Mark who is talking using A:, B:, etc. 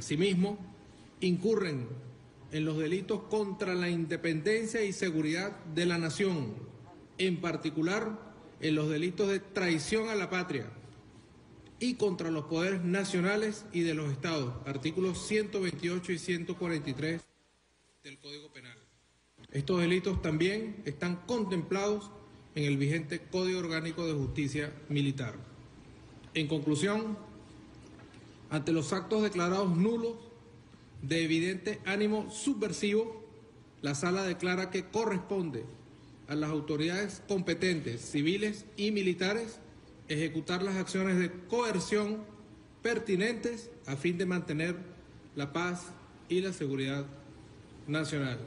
A: Asimismo, incurren en los delitos contra la independencia y seguridad de la nación, en particular en los delitos de traición a la patria y contra los poderes nacionales y de los estados, artículos 128 y 143 del Código Penal. Estos delitos también están contemplados en el vigente Código Orgánico de Justicia Militar. En conclusión, ante los actos declarados nulos de evidente ánimo subversivo, la sala declara que corresponde a las autoridades competentes, civiles y militares, ejecutar las acciones de coerción pertinentes a fin de mantener la paz y la seguridad nacional.